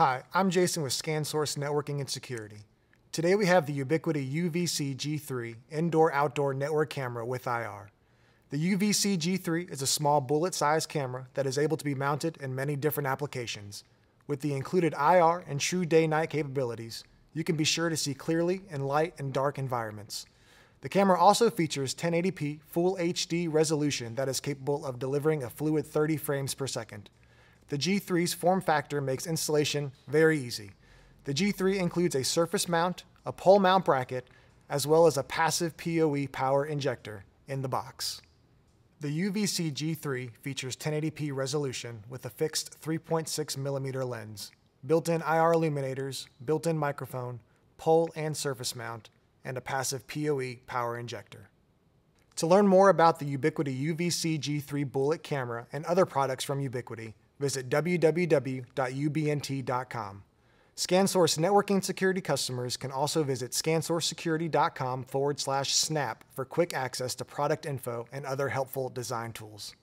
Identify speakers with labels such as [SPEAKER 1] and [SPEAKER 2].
[SPEAKER 1] Hi, I'm Jason with ScanSource Networking and Security. Today we have the Ubiquiti UVC G3 indoor-outdoor network camera with IR. The UVC G3 is a small bullet-sized camera that is able to be mounted in many different applications. With the included IR and true day-night capabilities, you can be sure to see clearly in light and dark environments. The camera also features 1080p Full HD resolution that is capable of delivering a fluid 30 frames per second. The G3's form factor makes installation very easy. The G3 includes a surface mount, a pole mount bracket, as well as a passive PoE power injector in the box. The UVC G3 features 1080p resolution with a fixed 3.6mm lens, built-in IR illuminators, built-in microphone, pole and surface mount, and a passive PoE power injector. To learn more about the Ubiquiti UVC G3 Bullet camera and other products from Ubiquiti, visit www.ubnt.com. ScanSource networking security customers can also visit scansourcesecurity.com forward slash snap for quick access to product info and other helpful design tools.